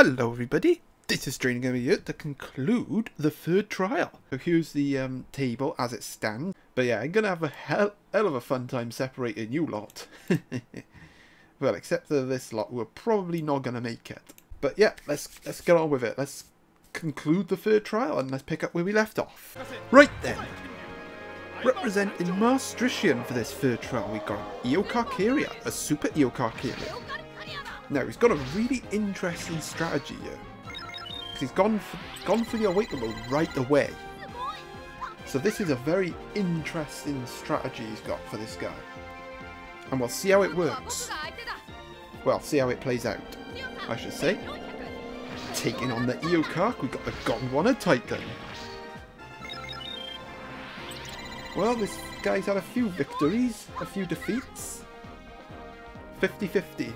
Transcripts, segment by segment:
Hello everybody, this is Stranger Gamer here to conclude the third trial. So here's the um, table as it stands. But yeah, I'm going to have a hell, hell of a fun time separating you lot. well, except for this lot, we're probably not going to make it. But yeah, let's let's get on with it. Let's conclude the third trial and let's pick up where we left off. Right then. Representing Maastrichtian for this third trial, we got Eocarcharia, a super Eocarcharia. Now, he's got a really interesting strategy here. Because he's gone for, gone for the awaken mode right away. So this is a very interesting strategy he's got for this guy. And we'll see how it works. Well, see how it plays out, I should say. Taking on the Eocarch, we've got the Gondwanatitan. Well, this guy's had a few victories, a few defeats. 50-50.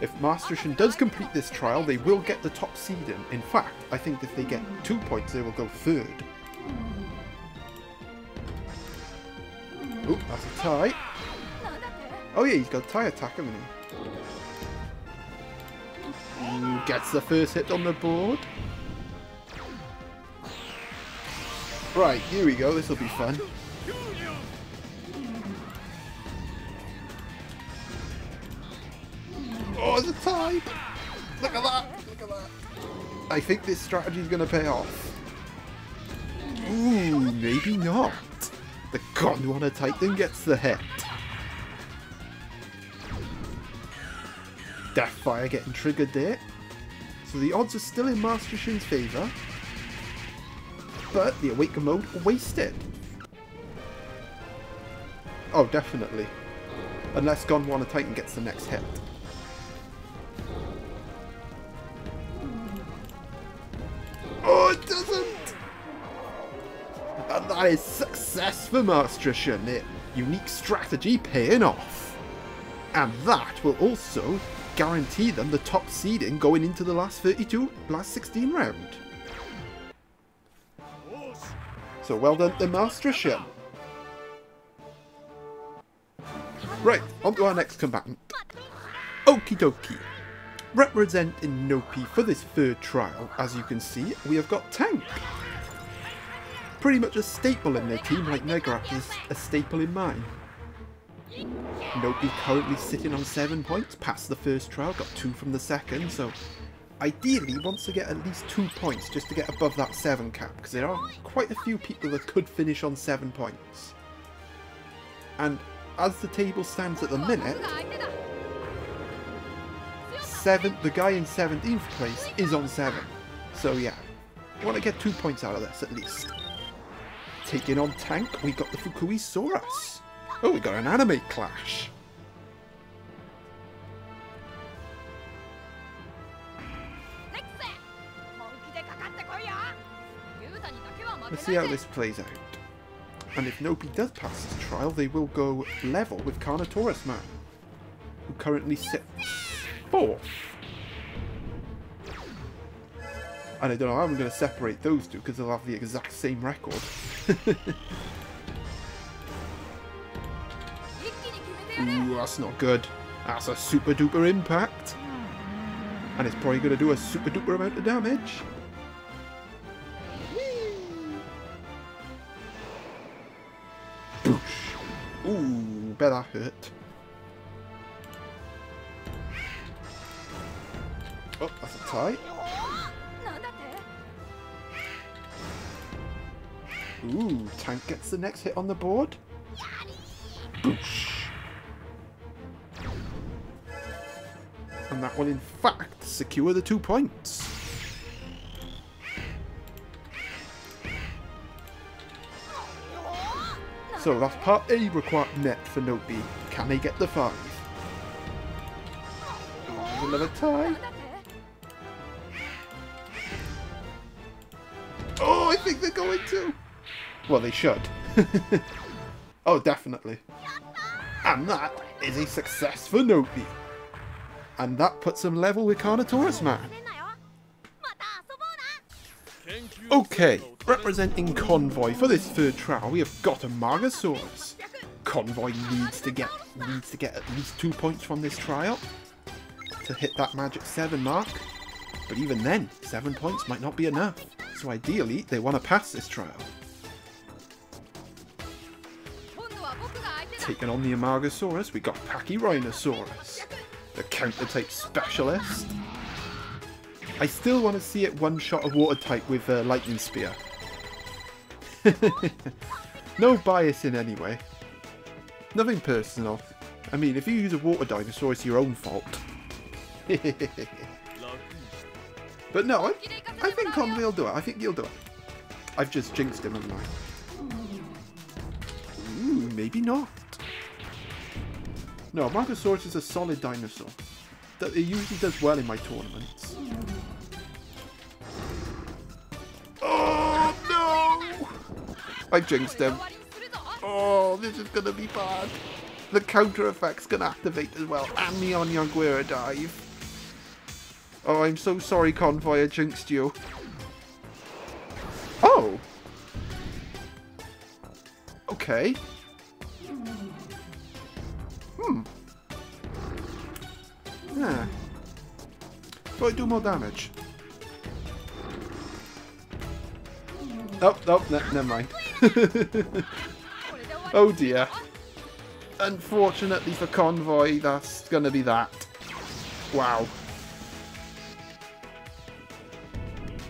If Maastrichtian does complete this trial, they will get the top seed in. In fact, I think if they get two points, they will go third. Oh, that's a tie. Oh yeah, he's got a tie attack, hasn't he? gets the first hit on the board. Right, here we go, this will be fun. Tie! Look at that! Look at that! I think this strategy is going to pay off. Ooh, maybe not. The Gondwanatitan gets the hit. Deathfire getting triggered there. So the odds are still in Maastrichtian's favour. But the Awaken mode wasted. Oh, definitely. Unless Gondwanatitan gets the next hit. It doesn't! And that is success for Maastrichtian. It unique strategy paying off. And that will also guarantee them the top seeding going into the last 32, last 16 round. So well done to Maastrichtian. Right, on to our next combatant. Okie dokie. Representing Noopy for this third trial, as you can see, we have got Tank. Pretty much a staple in their team, like Megarat is a staple in mine. Noopy currently sitting on 7 points, past the first trial, got 2 from the second, so ideally wants to get at least 2 points just to get above that 7 cap, because there are quite a few people that could finish on 7 points. And as the table stands at the minute, seven, the guy in 17th place is on 7. So yeah, want to get 2 points out of this at least. Taking on Tank, we got the Fukuisaurus. Oh, we got an anime clash. Let's see how this plays out. And if Noopy does pass this trial, they will go level with Carnotaurus Man, who currently sits fourth. And I don't know how I'm going to separate those two because they'll have the exact same record. Ooh, that's not good. That's a super duper impact. And it's probably going to do a super duper amount of damage. Ooh, bet that hurt. Oh, that's a tie. Ooh, Tank gets the next hit on the board. Boosh. And that will in fact secure the two points. So that's part A required net for Noopy. Can they get the five? Another tie. Going to. Well, they should. oh, definitely. And that is a success for B. And that puts him level with Carnotaurus Man. Okay, representing Convoy for this third trial, we have got Amargasaurus. Convoy needs to get needs to get at least two points from this trial to hit that magic seven mark. But even then, seven points might not be enough. So ideally, they want to pass this trial. Taking on the Amargasaurus, we got Pachyrhinosaurus, the counter-type specialist. I still want to see it one-shot a water type with a lightning spear. no bias in any way. Nothing personal. I mean, if you use a water dinosaur, it's your own fault. but no, I, I think Convoy will do it. I think he'll do it. I've just jinxed him, haven't I? Ooh, maybe not. No, Marcosaurus is a solid dinosaur. That it usually does well in my tournaments. Oh no! I jinxed him. Oh, this is gonna be bad. The counter effect's gonna activate as well, and the Anhanguera dive. Oh, I'm so sorry, Convoy, I jinxed you. Oh! Okay. Hmm. Yeah. Do I do more damage? Oh, oh, ne never mind. oh dear. Unfortunately for Convoy, that's gonna be that. Wow.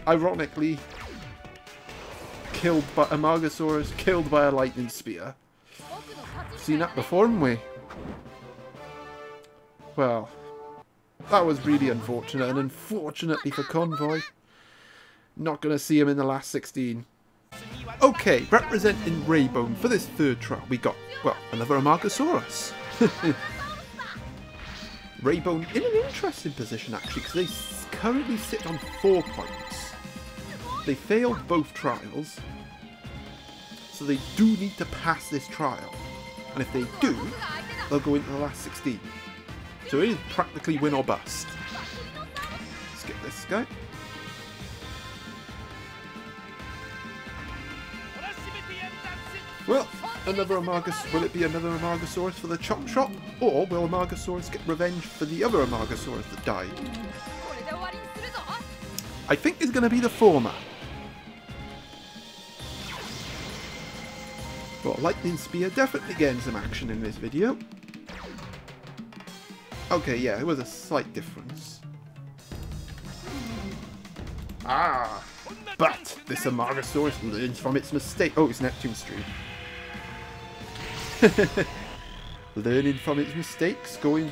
Ironically, killed by a Amargasaurus, killed by a lightning spear. Seen that before, haven't we? Well, that was really unfortunate, and unfortunately for Convoy, not going to see him in the last 16. Okay, representing Raybone for this third trial, we got, well, another Amargasaurus. Raybone in an interesting position actually, because they currently sit on four points. They failed both trials, so they do need to pass this trial. And if they do, they'll go into the last 16. So it is practically win or bust. Let's get this guy. Well, another Amargus. Will it be another Amargasaurus for the Chop Chop? Or will Amargasaurus get revenge for the other Amargasaurus that died? I think it's going to be the former. Well, Lightning Spear definitely getting some action in this video. Okay, yeah, it was a slight difference. Ah! But this Amargasaurus learns from its mistake. Oh, it's Neptune Stream. Learning from its mistakes, going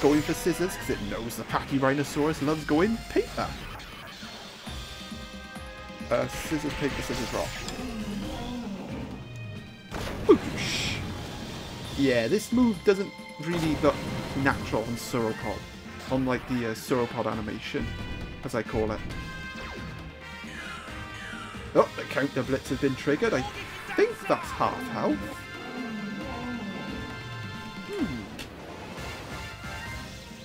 going for scissors because it knows the Pachyrhinosaurus loves going paper. Uh, scissors, paper, scissors, rock. Yeah, this move doesn't really look natural on Sauropod, unlike the uh, animation, as I call it. Oh, the counter blitz has been triggered. I think that's half health.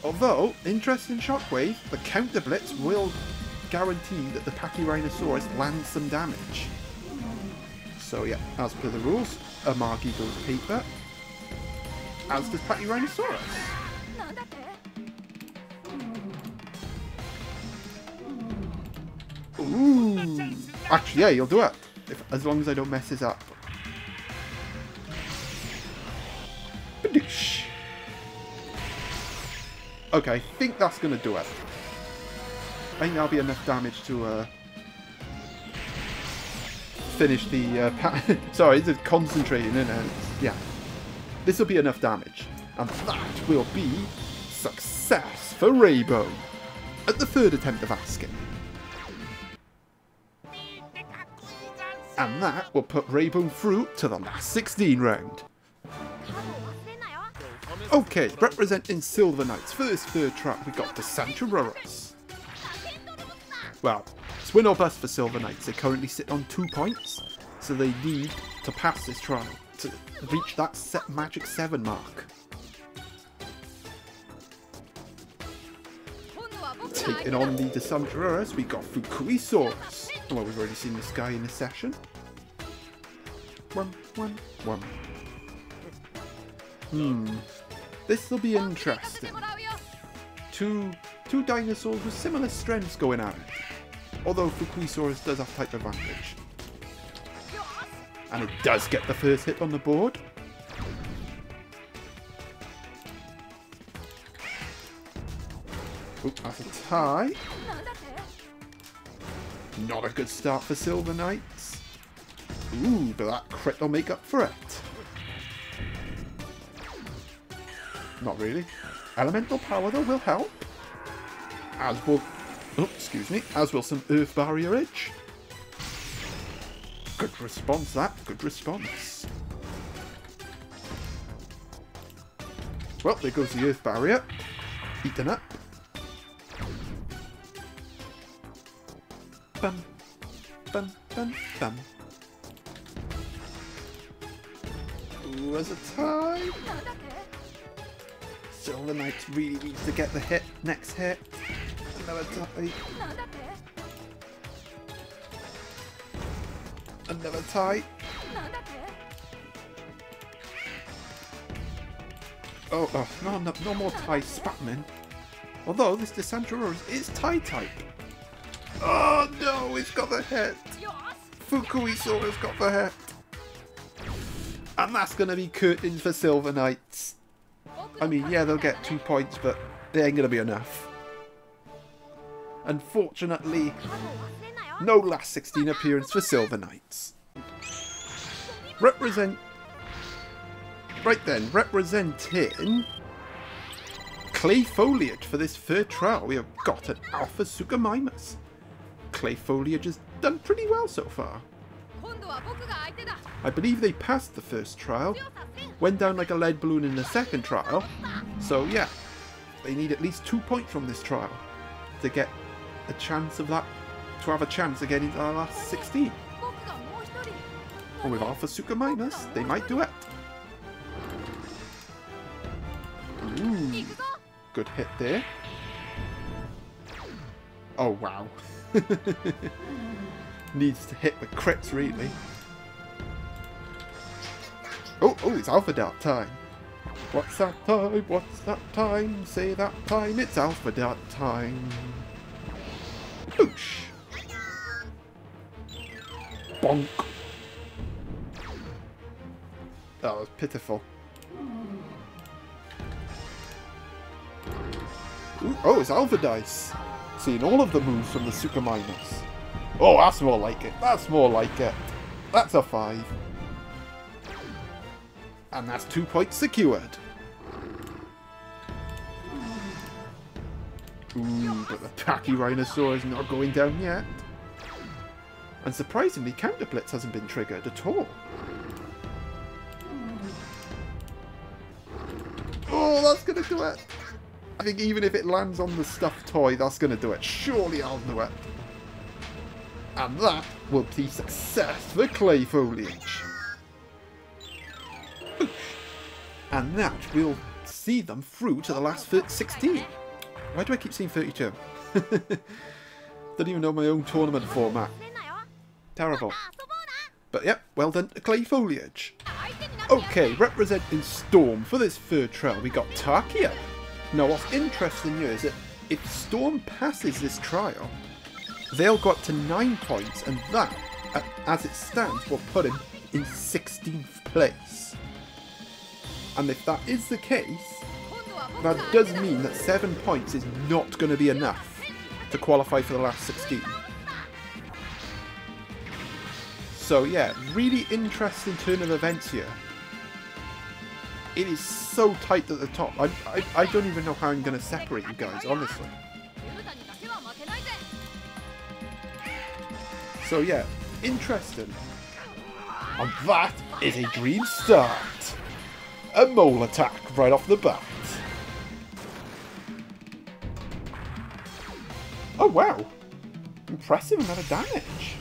Although, interesting shockwave, the counter blitz will guarantee that the Pachyrhinosaurus lands some damage. So yeah, as per the rules, Amagi goes paper, as does Pachyrhinosaurus. Ooh! Actually, yeah, you'll do it. If, as long as I don't mess this up. Okay, I think that's going to do it. I think that'll be enough damage to uh, finish the... Uh, Sorry, it's concentrating, isn't it? Yeah. This will be enough damage. And that will be success for Raybone at the third attempt of asking. And that will put Raybone through to the last 16 round. Okay, representing Silver Knights for this third track, we got the Sanchururas. Well, it's win or bust for Silver Knights. They currently sit on two points, so they need to pass this trial to reach that set magic 7 mark. Taking on the Dacentrurus, we got Fukuisaurus. Well, we've already seen this guy in this session. One, one, one. Hmm. This will be interesting. Two two dinosaurs with similar strengths going at it. Although Fukuisaurus does have type advantage. And it does get the first hit on the board. Oop, that's a tie. Not a good start for Silver Knights. Ooh, but that crit will make up for it. Not really. Elemental power though will help. As will... Oh, excuse me. As will some Earth Barrier Edge. Good response that. Good response. Well, there goes the Earth Barrier. Eaten up. Bum. Bum, bum, bum. Ooh, as a tie. Silver Knight really needs to get the hit. Next hit. Another. Oh, oh no, no, no more tie Spatman. Although this Dacentrurus is tie type. Oh no, it's got the hit. Fukuisaurus got the hit. And that's going to be curtains for Silver Knights. I mean, yeah, they'll get two points, but they ain't going to be enough. Unfortunately, no last 16 appearance for Silver Knights. Represent... Right then, representing clay foliage for this third trial, we have got an Alpha Suchomimus. Clay foliage has done pretty well so far. I believe they passed the first trial, went down like a lead balloon in the second trial, so yeah, they need at least two points from this trial to get a chance of that, to have a chance of getting to the last 16. And with Alpha Suchomimus, they might do it. Ooh, good hit there. Oh wow. Needs to hit the crits really. Oh, oh, it's Alpha Dart time. What's that time? What's that time? Say that time. It's Alpha Dart time. Boosh. Bonk. That was pitiful. Ooh, oh, it's Alpha Dice. Seeing all of the moves from the Suchomimus. Oh, that's more like it. That's more like it. That's a five. And that's two points secured. Ooh, but the Pachyrhinosaur is not going down yet. And surprisingly, Counter Blitz hasn't been triggered at all. Oh, that's going to do it. I think even if it lands on the stuffed toy, that's going to do it. Surely I'll do it. And that will be success for Clay Foliage. And that will see them through to the last 16. Why do I keep seeing 32? Don't even know my own tournament format. Terrible. But yep, well done Clay Foliage. Okay, representing Storm for this third trial, we got Tarchia. Now what's interesting here is that if Storm passes this trial, they'll go up to 9 points and that, as it stands, will put him in 16th place. And if that is the case, that does mean that 7 points is not going to be enough to qualify for the last 16. So yeah, really interesting turn of events here. It is so tight at the top. I, I, I don't even know how I'm going to separate you guys, honestly. So yeah, interesting. And that is a dream start. A mole attack right off the bat. Oh wow. Impressive amount of damage.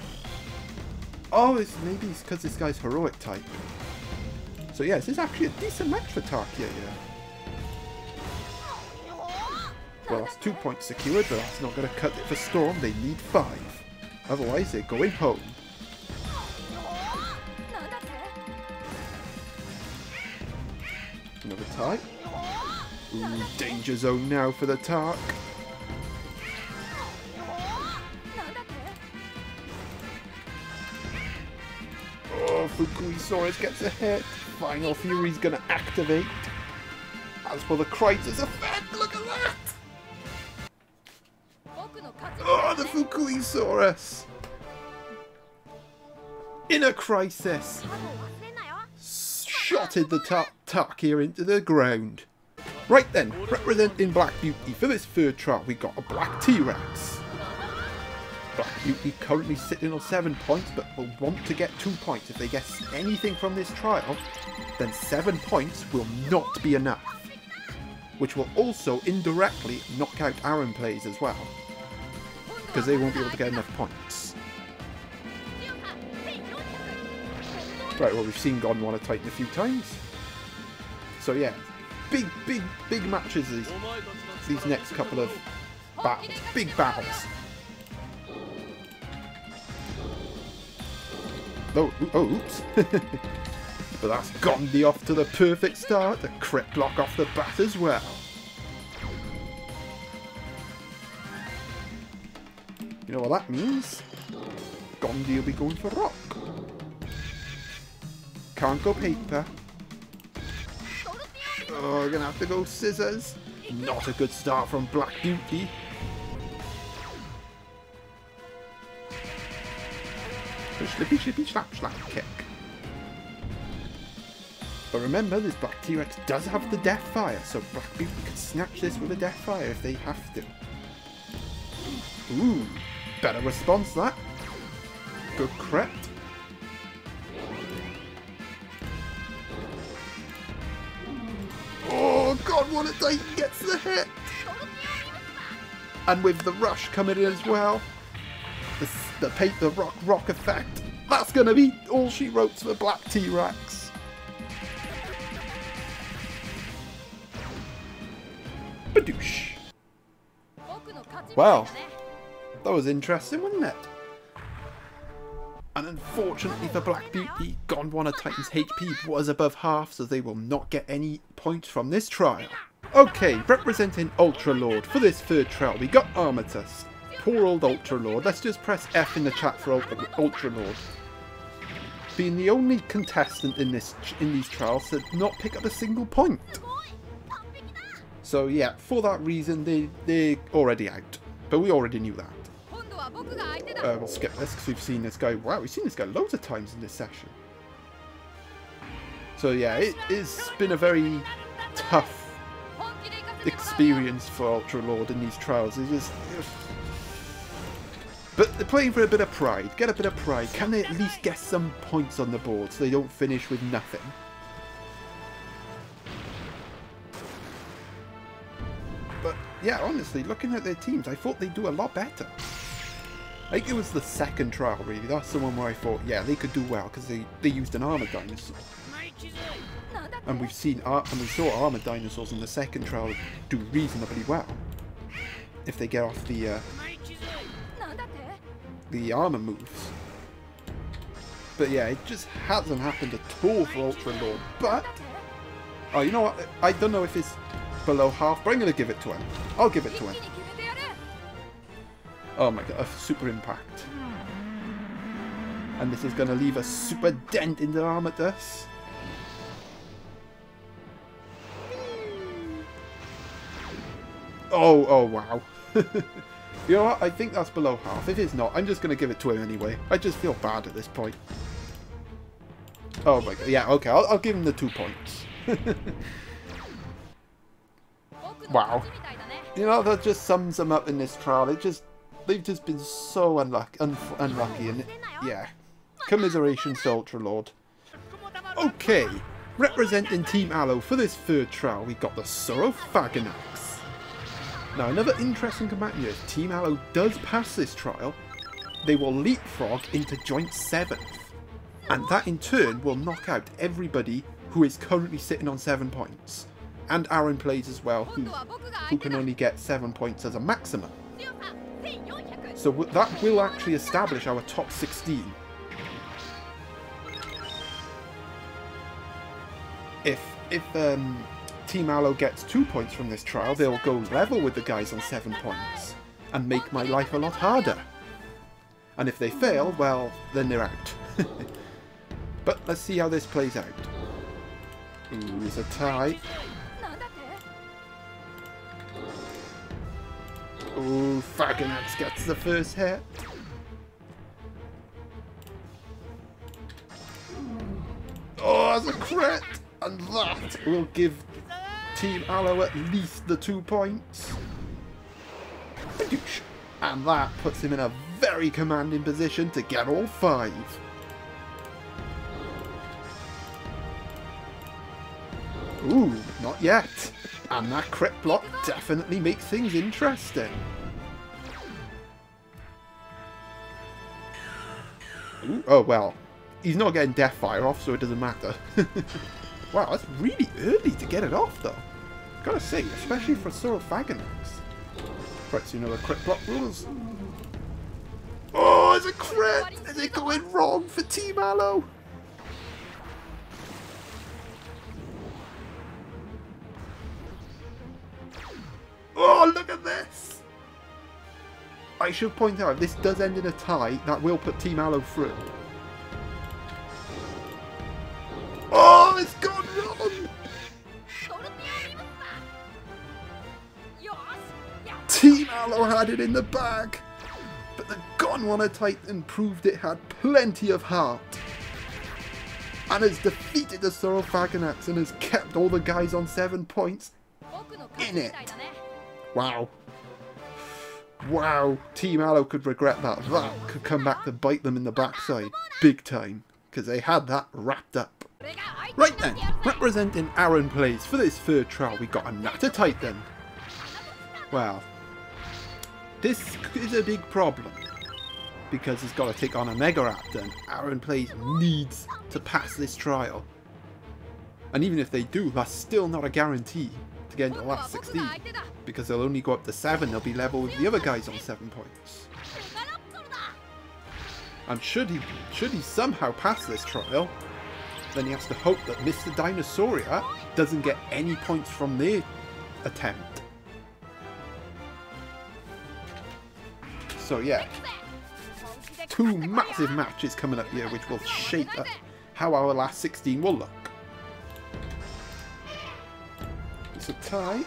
Oh, it's maybe it's because this guy's heroic type. So yeah, this is actually a decent match for Tarchia here. Well, that's two points secured, but that's not going to cut it for Storm. They need five. Otherwise, they're going home. Another type. Ooh, danger zone now for the Tark. Fukuisaurus gets a hit. Final Fury's gonna activate. As for the crisis effect, look at that! Oh, the Fukuisaurus! In a crisis! Shotted the tar Tarchia into the ground. Right then, representing Black Beauty for this third trial, we got a Black T-Rex. Beauty currently sitting on 7 points, but will want to get 2 points. If they get anything from this trial, then 7 points will not be enough. Which will also indirectly knock out Aaron plays as well. Because they won't be able to get enough points. Right, well we've seen Gondwanatitan a few times. So yeah, big, big, big matches these, these next couple of battles. Big battles. Oh, oh oops. but that's Gondi off to the perfect start. A crit block off the bat as well. You know what that means? Gondi will be going for rock. Can't go paper. Oh, we're gonna have to go scissors. Not a good start from Black Beauty. Slippy, slippy, slap, slap, kick. But remember, this Black T-Rex does have the Death Fire, so Black Beauty can snatch this with a Death Fire if they have to. Ooh, better response that. Good crit. Oh god, what a Titan gets the hit! And with the rush coming in as well, the, paper rock rock effect, that's going to be all she wrote for Black T-Rex. Badoosh. Well, that was interesting, wasn't it? And unfortunately for Black Beauty, Gondwanatitan's HP was above half, so they will not get any points from this trial. Okay, representing Ultra Lord for this third trial, we got Armatus. Poor old Ultra Lord. Let's just press F in the chat for Ultra Lord. Being the only contestant in this in these trials to not pick up a single point. So yeah, for that reason, they, they're already out. But we already knew that. Uh, we'll skip this because we've seen this guy. Wow, we've seen this guy loads of times in this session. So yeah, it, has been a very tough experience for Ultra Lord in these trials. It's just, but they're playing for a bit of pride. Get a bit of pride. Can they at least get some points on the board so they don't finish with nothing? But yeah, honestly, looking at their teams, I thought they'd do a lot better. I think it was the second trial, really. That's the one where I thought, yeah, they could do well because they, they used an armored dinosaur. And we've seen and we saw armored dinosaurs in the second trial do reasonably well if they get off the uh, the armor moves. But yeah, it just hasn't happened at all for Ultra Lord. But oh, you know what? I don't know if it's below half, but I'm gonna give it to him. I'll give it to him. Oh my god, a super impact. And this is going to leave a super dent in the Armatus. Oh, oh wow. you know what? I think that's below half. If it's not, I'm just going to give it to him anyway. I just feel bad at this point. Oh my god. Yeah, okay. I'll, I'll give him the two points. wow. You know, that just sums them up in this trial. It just they've just been so unlucky, un unlucky, and yeah, commiserations to Ultra Lord. Okay, representing Team Allo for this third trial, we got the Saurophaganax. Now, another interesting combatant here, if Team Allo does pass this trial, they will leapfrog into joint 7th. And that in turn will knock out everybody who is currently sitting on 7 points. And Aaron plays as well, who, who can only get 7 points as a maximum. So that will actually establish our top 16. If if um, Team Allo gets 2 points from this trial, they'll go level with the guys on 7 points and make my life a lot harder. And if they fail, well, then they're out. but let's see how this plays out. Ooh, it's a tie. Ooh, Fagonax gets the first hit. Oh, that's a crit! And that will give Team Allo at least the two points. And that puts him in a very commanding position to get all five. Ooh, not yet. And that crit block definitely makes things interesting. Ooh, oh well, he's not getting Deathfire off, so it doesn't matter. wow, that's really early to get it off, though. Gotta say, especially for Saurophaganax. Right, so you know the crit block rules. Oh, it's a crit! Is it going wrong for Team Allo? Oh, look at this! I should point out, if this does end in a tie, that will put Team Allo through. Had it in the bag, but the Gondwanatitan proved it had plenty of heart. And has defeated the Saurophaganax and has kept all the guys on 7 points in it. Wow. Wow. Team Allo could regret that. That could come back to bite them in the backside. Big time. Because they had that wrapped up. Right then, representing Aaron Plays for this third trial, we got Anatotitan. Well, this is a big problem. Because he's got to take on a Megaraptor and Aaron Plays needs to pass this trial. And even if they do, that's still not a guarantee to get into the last 16. Because they'll only go up to 7, they'll be level with the other guys on 7 points. And should he, should he somehow pass this trial, then he has to hope that Mr. Dinosauria doesn't get any points from their attempt. So yeah, two massive matches coming up here which will shape how our last 16 will look. It's a tie.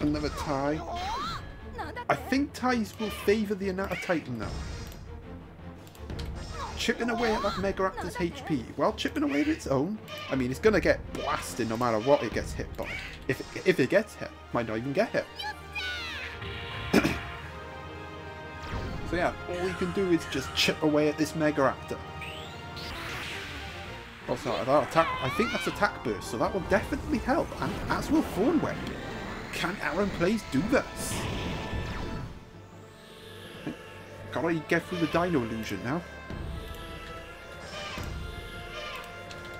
Another tie. I think ties will favour the Anatotitan now. Chipping away at that Mega Megaraptor's HP, while chipping away at its own, I mean, it's going to get blasted no matter what it gets hit by. If it, if it gets hit, might not even get hit. so yeah, all you can do is just chip away at this Megaraptor. Also, that attack, I think that's attack burst, so that will definitely help, and as will Thornwing. Can Aaron Plays do this? Gotta get through the Dino illusion now.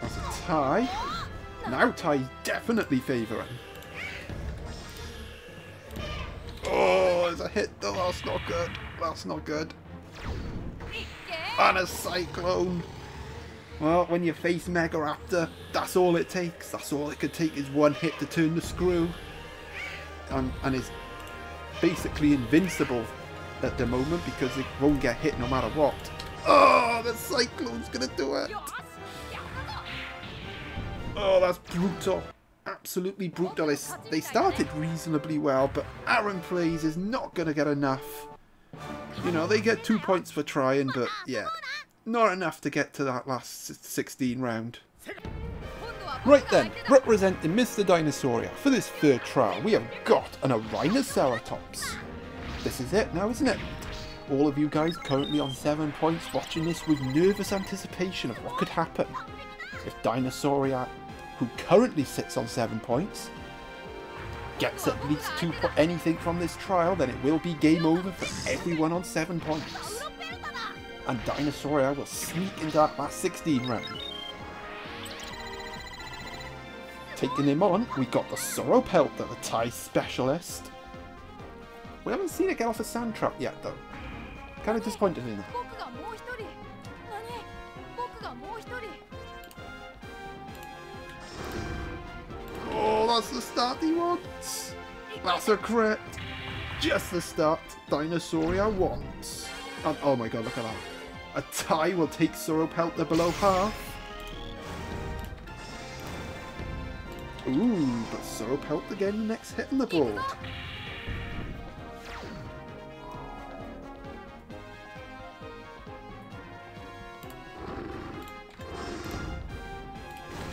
That's a tie. Now tie's definitely favouring. Oh, there's a hit though. That's not good. That's not good. And a Cyclone. Well, when you face Megaraptor, that's all it takes. That's all it could take is one hit to turn the screw. And, and is basically invincible at the moment because it won't get hit no matter what. Oh, the Cyclone's gonna do it. Oh, that's brutal. Absolutely brutal. They started reasonably well, but Aaron Plays is not gonna get enough. You know, they get two points for trying, but yeah, not enough to get to that last 16 round. Right then, representing Mr. Dinosauria for this third trial, we have got an Arrhinoceratops. This is it now, isn't it? All of you guys currently on 7 points watching this with nervous anticipation of what could happen. If Dinosauria, who currently sits on 7 points, gets at least 2 po anything from this trial, then it will be game over for everyone on 7 points. And Dinosauria will sneak into that last 16 round. Taking him on, we got the Sauropelta, the tie specialist. We haven't seen it get off a sand trap yet, though. Kind of disappointed in that. Oh, that's the start he wants. That's a crit. Just the start Dinosauria wants. And, oh my god, look at that. A tie will take Sauropelta below half. Ooh, but Sauropelta getting the next hit on the board.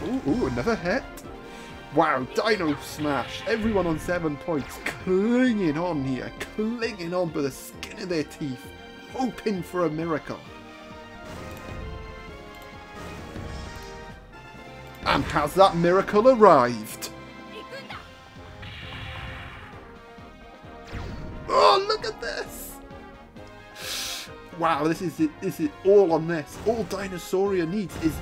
Ooh, ooh, another hit. Wow, Dino Smash. Everyone on seven points clinging on here. Clinging on by the skin of their teeth. Hoping for a miracle. And has that miracle arrived? Oh, look at this! Wow, this is it. This is all on this. All Dinosauria needs is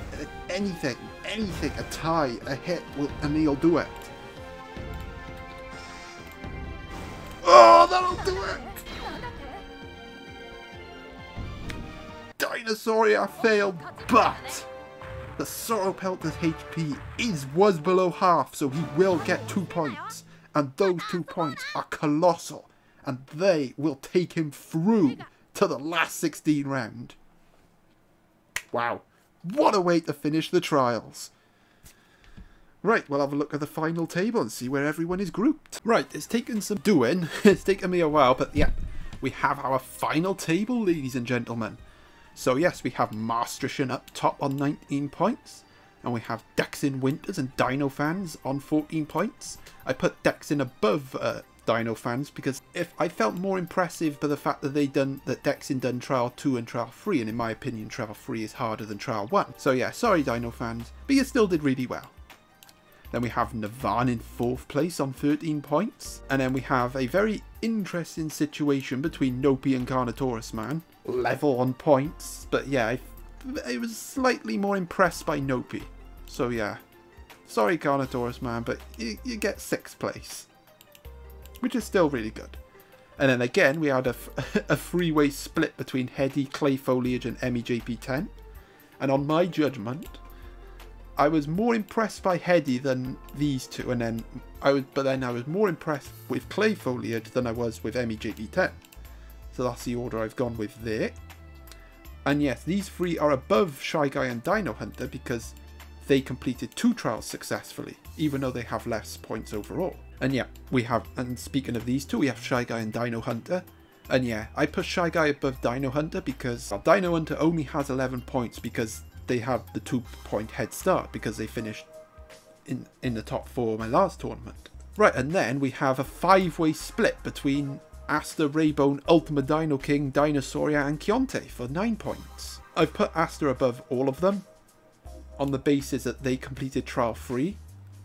anything, anything, a tie, a hit, will, and he'll do it. Oh, that'll do it! Dinosauria failed, but the Sauropelta's HP is was below half, so he will get two points. And those two points are colossal, and they will take him through to the last 16 round. Wow, what a way to finish the trials. Right, we'll have a look at the final table and see where everyone is grouped. Right, it's taken some doing. it's taken me a while, but yeah, we have our final table, ladies and gentlemen. So yes, we have Maastrichtian up top on 19 points. And we have Dexin Winters and Dino Fans on 14 points. I put Dexin above uh, Dino fans because if I felt more impressive by the fact that they done that Dexin done Trial 2 and Trial 3 and in my opinion Trial 3 is harder than Trial 1. So yeah, sorry Dino fans, but you still did really well. Then we have Navan in 4th place on 13 points. And then we have a very interesting situation between Noopy and Carnotaurus Man. Level on points, but yeah, I, I was slightly more impressed by Noopy. So yeah, sorry Carnotaurus Man, but you, you get 6th place which is still really good. And then again, we had a, a three-way split between Heady, Clay Foliage, and MEJP10. And on my judgment, I was more impressed by Heady than these two, and then I was, but then I was more impressed with Clay Foliage than I was with MEJP10. So that's the order I've gone with there. And yes, these three are above Shy Guy and Dino Hunter because they completed two trials successfully, even though they have less points overall. And yeah, we have, and speaking of these two, we have Shy Guy and Dino Hunter. And yeah, I put Shy Guy above Dino Hunter because well, Dino Hunter only has 11 points because they have the two point head start because they finished in, in the top four of my last tournament. Right, and then we have a five-way split between Aster, Raybone, Ultima Dino King, Dinosauria and Kionte for 9 points. I've put Aster above all of them on the basis that they completed Trial 3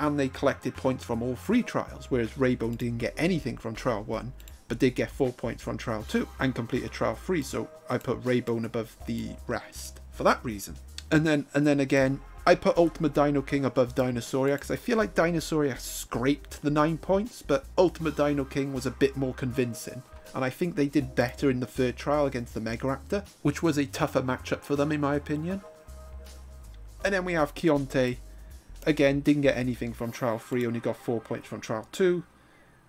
and they collected points from all three trials, whereas Raybone didn't get anything from Trial 1, but did get 4 points from Trial 2 and completed Trial 3, so I put Raybone above the rest for that reason. And then and then again, I put Ultimate Dino King above Dinosauria because I feel like Dinosauria scraped the 9 points, but Ultimate Dino King was a bit more convincing. And I think they did better in the third trial against the Megaraptor, which was a tougher matchup for them in my opinion. And then we have Kionte Again, didn't get anything from trial 3, only got 4 points from trial 2.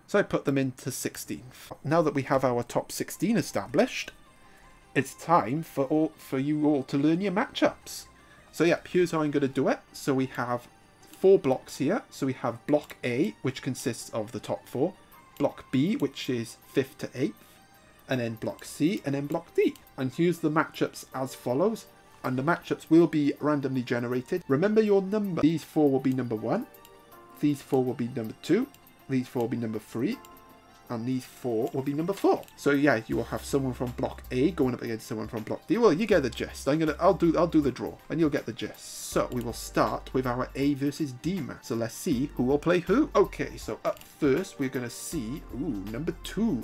So I put them into 16. Now that we have our top 16 established, it's time for all for you all to learn your matchups. So yeah, here's how I'm going to do it. So we have four blocks here. So we have block A, which consists of the top four. Block B, which is 5th to 8th. And then block C, and then block D. And here's the matchups as follows and the matchups will be randomly generated. Remember your number. These four will be number one. These four will be number two. These four will be number three. And these four will be number four. So yeah, you will have someone from block A going up against someone from block D. Well, you get the gist. I'm gonna I'll do I'll do the draw and you'll get the gist. So we will start with our A versus D match. So let's see who will play who. Okay, so up first we're gonna see ooh number two.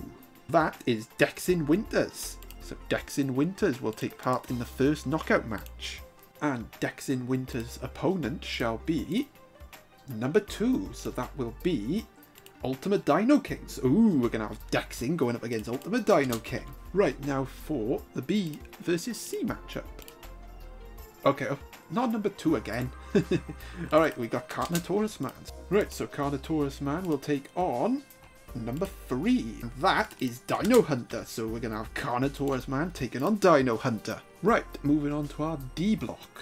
That is Dexin Winters. So Dexin Winters will take part in the first knockout match. And Dexin Winters' opponent shall be number two. So that will be Ultimate Dino Kings. Ooh, we're going to have Dexin going up against Ultimate Dino King. Right, now for the B versus C matchup. Okay, oh, not number two again. Alright, we got Carnotaurus Man. Right, so Carnotaurus Man will take on number three. That is Dino Hunter. So we're going to have Carnotaurus Man taking on Dino Hunter. Right, moving on to our D block.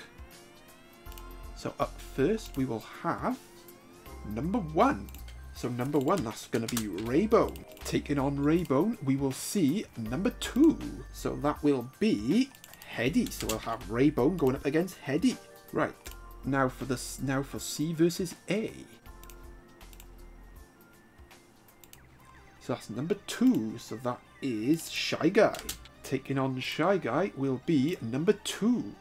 So up first we will have number one. So number one, that's going to be Raybone. Taking on Raybone, we will see number two. So that will be Heady. So we'll have Raybone going up against Heady. Right, now for this, now for C versus A. So that's number two. So that is Shy Guy. Taking on Shy Guy will be number two.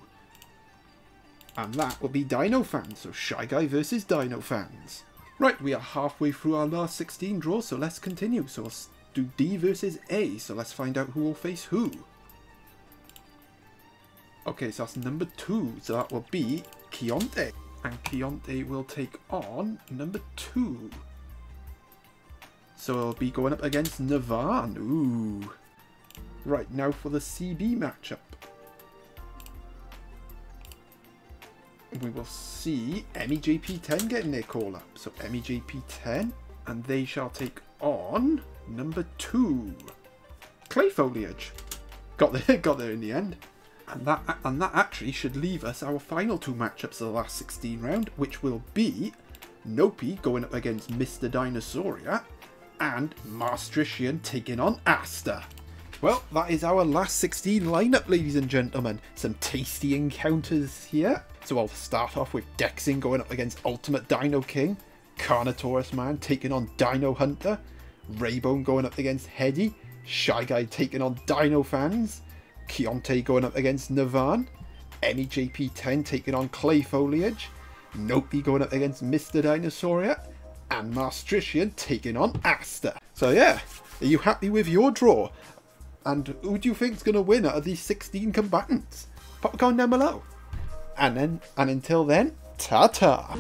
And that will be Dino Fans. So Shy Guy versus Dino Fans. Right, we are halfway through our last 16 draws, so let's continue. So let's do D versus A. So let's find out who will face who. Okay, so that's number two. So that will be Keontae. And Keontae will take on number two. So it'll be going up against Navan. Ooh. Right, now for the CB matchup. We will see MEJP10 getting their call up. So MEJP10, and they shall take on number two. Clay Foliage. Got there, got there in the end. And that, and that actually should leave us our final two matchups of the last 16 round, which will be Noopy going up against Mr. Dinosauria and Maastrichtian taking on Asta. Well, that is our last 16 lineup, ladies and gentlemen. Some tasty encounters here. So I'll start off with Dexing going up against Ultimate Dino King, Carnotaurus Man taking on Dino Hunter, Raybone going up against Heady, Shy Guy taking on Dino Fans, Keontae going up against Navan, MEJP10 taking on Clay Foliage, Noopy going up against Mr. Dinosauria, and Maastrichtian taking on Asta. So yeah, are you happy with your draw? And who do you think's going to win out of these 16 combatants? Pop a comment down below. And then, and until then, ta-ta!